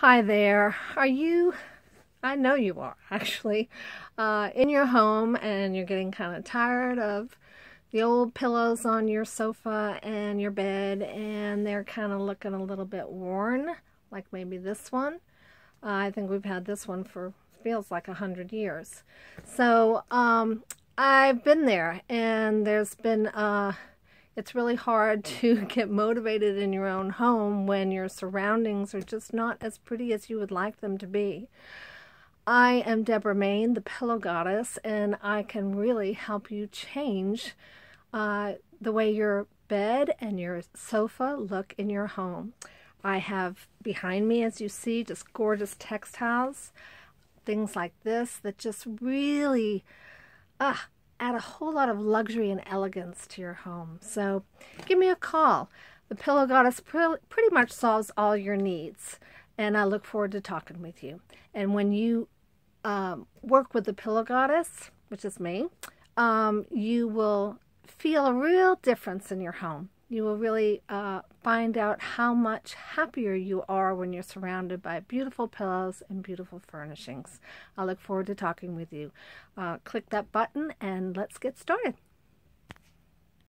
Hi there. Are you, I know you are actually, uh, in your home and you're getting kind of tired of the old pillows on your sofa and your bed and they're kind of looking a little bit worn, like maybe this one. Uh, I think we've had this one for feels like a hundred years. So um, I've been there and there's been uh, it's really hard to get motivated in your own home when your surroundings are just not as pretty as you would like them to be. I am Deborah Main, the Pillow Goddess, and I can really help you change uh, the way your bed and your sofa look in your home. I have behind me, as you see, just gorgeous textiles, things like this that just really, ah, add a whole lot of luxury and elegance to your home. So give me a call. The Pillow Goddess pretty much solves all your needs, and I look forward to talking with you. And when you um, work with the Pillow Goddess, which is me, um, you will feel a real difference in your home you will really uh, find out how much happier you are when you're surrounded by beautiful pillows and beautiful furnishings. I look forward to talking with you. Uh, click that button and let's get started.